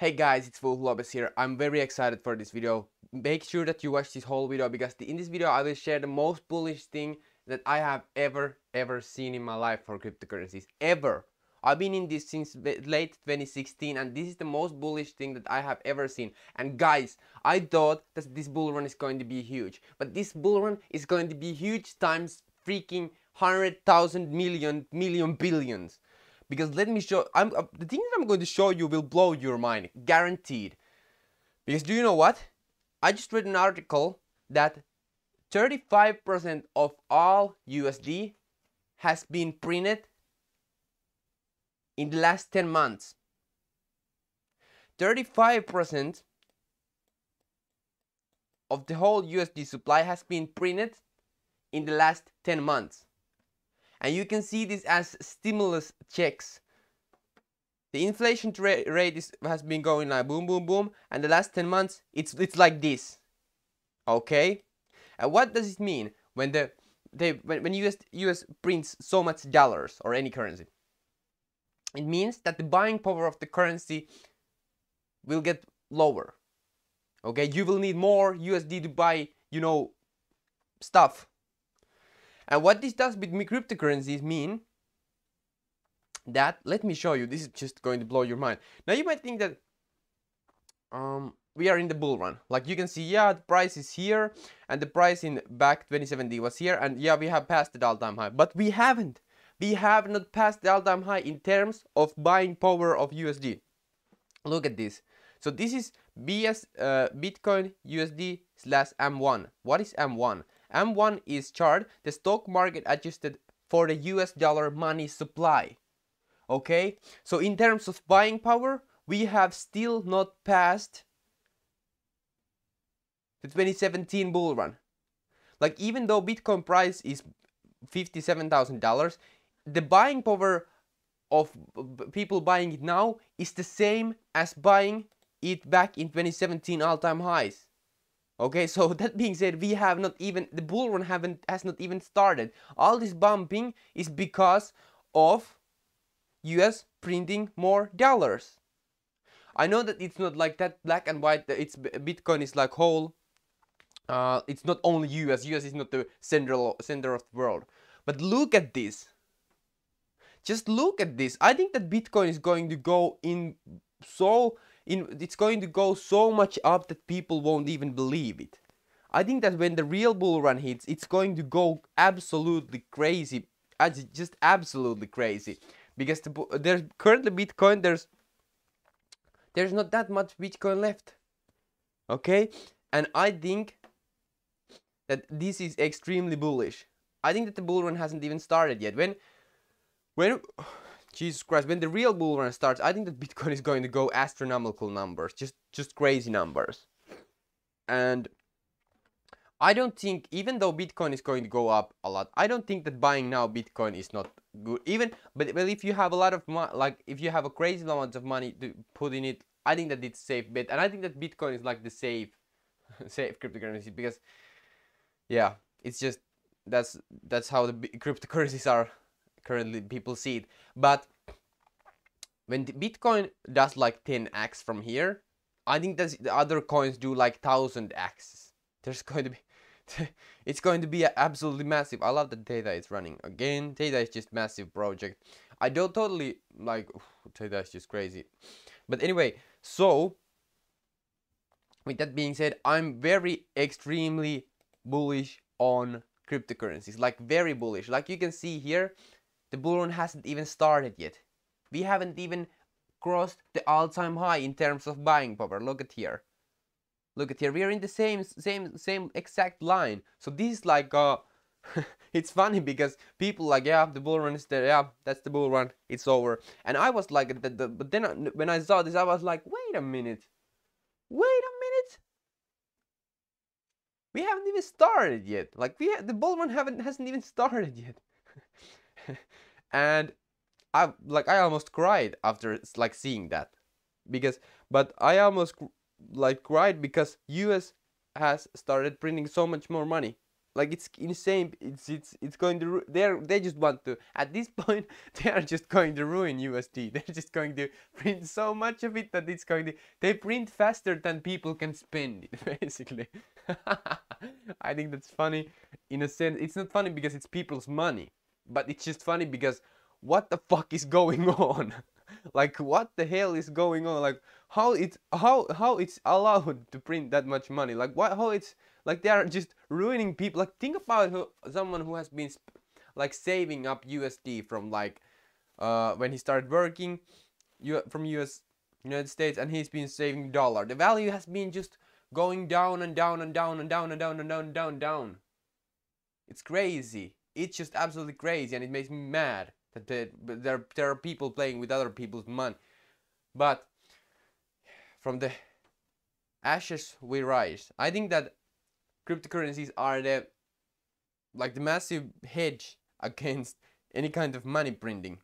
Hey guys, it's Lopez here. I'm very excited for this video. Make sure that you watch this whole video because in this video I will share the most bullish thing that I have ever ever seen in my life for cryptocurrencies. Ever. I've been in this since late 2016 and this is the most bullish thing that I have ever seen. And guys, I thought that this bull run is going to be huge. But this bull run is going to be huge times freaking 100,000 million million billions because let me show I'm uh, the thing that I'm going to show you will blow your mind guaranteed. Because do you know what? I just read an article that 35% of all USD has been printed in the last 10 months. 35% of the whole USD supply has been printed in the last 10 months and you can see this as stimulus checks. The inflation rate is, has been going like boom, boom, boom, and the last 10 months it's it's like this. Okay, and what does it mean when the they when, when US US prints so much dollars or any currency? It means that the buying power of the currency will get lower. Okay, you will need more USD to buy, you know, stuff and what this does with me cryptocurrencies mean that, let me show you, this is just going to blow your mind. Now you might think that um, we are in the bull run. Like you can see, yeah, the price is here and the price in back 2070 was here and yeah, we have passed the all-time high, but we haven't. We have not passed the all-time high in terms of buying power of USD. Look at this. So this is BS uh, Bitcoin USD slash M1. What is M1? M1 is chart, the stock market adjusted for the US dollar money supply. Okay, so in terms of buying power, we have still not passed the 2017 bull run. Like even though Bitcoin price is $57,000, the buying power of people buying it now is the same as buying it back in 2017 all-time highs. Okay, so that being said, we have not even, the bull run haven't, has not even started. All this bumping is because of US printing more dollars. I know that it's not like that black and white, it's Bitcoin is like whole. Uh, it's not only US, US is not the central center of the world. But look at this. Just look at this. I think that Bitcoin is going to go in so in, it's going to go so much up that people won't even believe it. I think that when the real bull run hits, it's going to go absolutely crazy, just absolutely crazy, because the, there's currently Bitcoin. There's there's not that much Bitcoin left. Okay, and I think that this is extremely bullish. I think that the bull run hasn't even started yet. When when Jesus Christ, when the real bull run starts, I think that Bitcoin is going to go astronomical numbers, just just crazy numbers. And I don't think, even though Bitcoin is going to go up a lot, I don't think that buying now Bitcoin is not good. Even, but well, if you have a lot of money, like if you have a crazy amount of money to put in it, I think that it's safe bet, and I think that Bitcoin is like the safe, safe cryptocurrency because, yeah, it's just that's that's how the cryptocurrencies are currently people see it. But when Bitcoin does like 10x from here, I think that the other coins do like 1000x. There's going to be it's going to be absolutely massive. I love that Theta is running again. Theta is just massive project. I don't totally like Theta is just crazy. But anyway, so with that being said, I'm very extremely bullish on cryptocurrencies. Like very bullish. Like you can see here, the bull run hasn't even started yet. We haven't even crossed the all-time high in terms of buying power. Look at here. Look at here. We are in the same same same exact line. So this is like uh it's funny because people like yeah the bull run is there yeah that's the bull run it's over and I was like the, the, but then when I saw this I was like wait a minute wait a minute we haven't even started yet like we the bull run haven't hasn't even started yet and I like I almost cried after like seeing that. Because but I almost like cried because US has started printing so much more money. Like it's insane. It's it's it's going to they're they just want to at this point they are just going to ruin usd they're just going to print so much of it that it's going to they print faster than people can spend it basically. I think that's funny in a sense it's not funny because it's people's money but it's just funny because what the fuck is going on? Like what the hell is going on? Like how it's how how it's allowed to print that much money? Like what how it's like they are just ruining people. Like think about who, someone who has been like saving up usd from like uh when he started working you from us united states and he's been saving dollar. The value has been just going down and down and down and down and down and down and down and down. It's crazy it's just absolutely crazy and it makes me mad that there, there, are people playing with other people's money. But from the ashes we rise i think that cryptocurrencies are the like the massive hedge against any kind of money printing.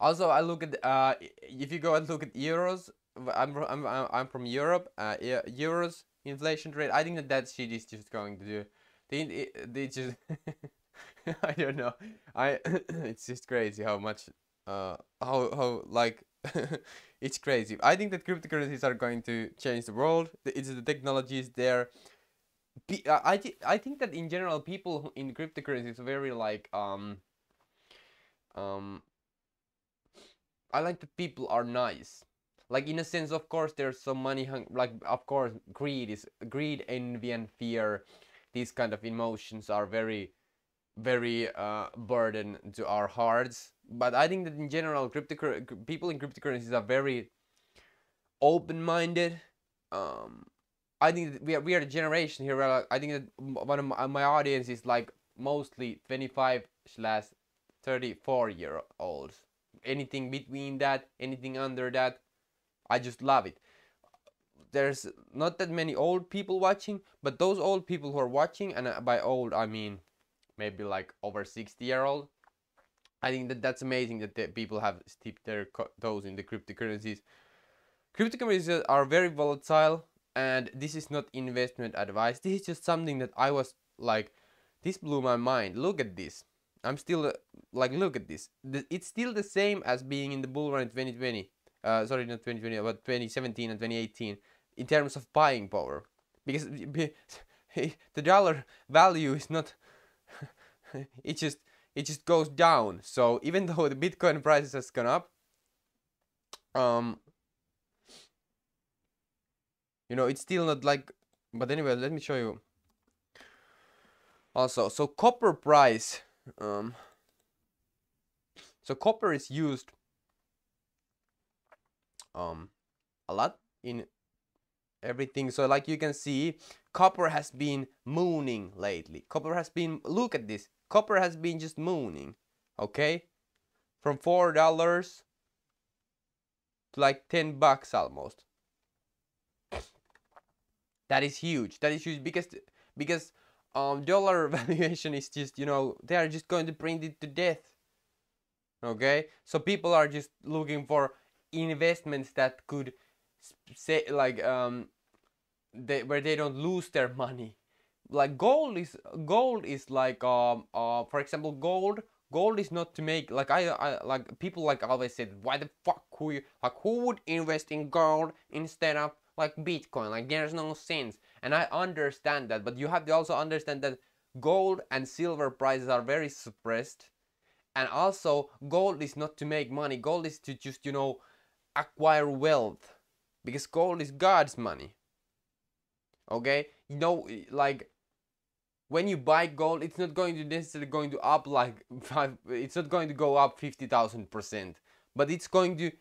Also i look at uh if you go and look at euros i'm i'm, I'm from europe uh euros inflation rate i think that that shit is just going to do they, they just I don't know. I it's just crazy how much uh how how like it's crazy. I think that cryptocurrencies are going to change the world. It's the technology is there. I th- I think that in general people in cryptocurrencies are very like um um I like that people are nice. Like in a sense, of course, there's some money. Hung- like of course, greed is greed, envy, and fear. These kind of emotions are very very uh, burden to our hearts. But I think that in general, cryptocur- people in cryptocurrencies are very open-minded. Um, I think we are we are a generation here. Where I think that one of my, my audience is like mostly twenty-five slash thirty-four year olds. Anything between that, anything under that, I just love it. There's not that many old people watching, but those old people who are watching, and uh, by old I mean maybe like over 60 year old i think that that's amazing that the people have steeped their toes in the cryptocurrencies. Cryptocurrencies are very volatile and this is not investment advice. This is just something that i was like this blew my mind. Look at this. I'm still uh, like look at this. It's still the same as being in the bull run in 2020 uh, sorry not 2020 but 2017 and 2018 in terms of buying power because the dollar value is not it just it just goes down. So even though the Bitcoin prices has gone up, um, you know, it's still not like. But anyway, let me show you. Also, so copper price. Um, so copper is used um a lot in everything. So like you can see, copper has been mooning lately. Copper has been look at this. Copper has been just mooning okay? From four dollars to like 10 bucks almost. That is huge. That is huge because because um dollar valuation is just you know they are just going to print it to death okay? So people are just looking for investments that could say like um they, where they don't lose their money. Like gold is gold is like um uh for example gold gold is not to make like I, I like people like always said why the fuck who you, like who would invest in gold instead of like bitcoin? Like there's no sense. And i understand that but you have to also understand that gold and silver prices are very suppressed. And also gold is not to make money. Gold is to just you know acquire wealth. Because gold is god's money okay you know like when you buy gold, it's not going to necessarily going to up like five, it's not going to go up 50,000 percent, but it's going to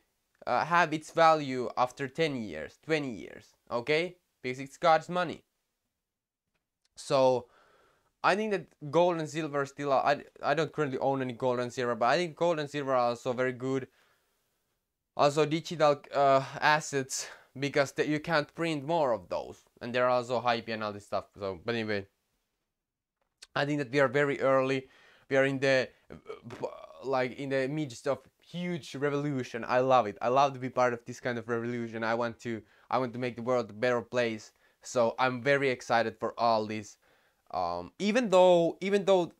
uh, have its value after 10 years, 20 years, okay? Because it's God's money. So I think that gold and silver still are, I, I don't currently own any gold and silver, but I think gold and silver are also very good. Also digital uh, assets because the, you can't print more of those and they're also hype and all this stuff. So, but anyway. I think that we are very early. We are in the like in the midst of huge revolution. I love it. I love to be part of this kind of revolution. I want to I want to make the world a better place. So I'm very excited for all this um, even though even though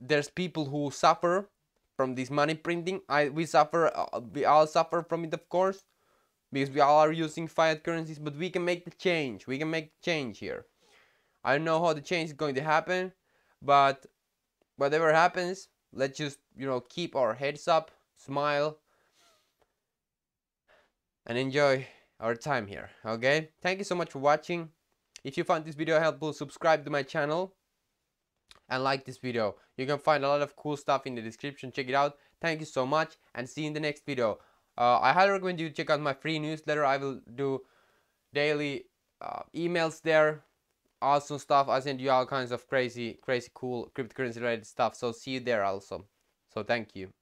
there's people who suffer from this money printing i we suffer uh, we all suffer from it of course because we all are using fiat currencies but we can make the change. We can make the change here. I don't know how the change is going to happen but whatever happens let's just you know keep our heads up smile and enjoy our time here okay? Thank you so much for watching. If you found this video helpful subscribe to my channel and like this video. You can find a lot of cool stuff in the description. Check it out. Thank you so much and see you in the next video uh, i highly recommend you check out my free newsletter. I will do daily uh, emails there. Awesome stuff. I send you all kinds of crazy crazy cool cryptocurrency related stuff. So see you there also. So thank you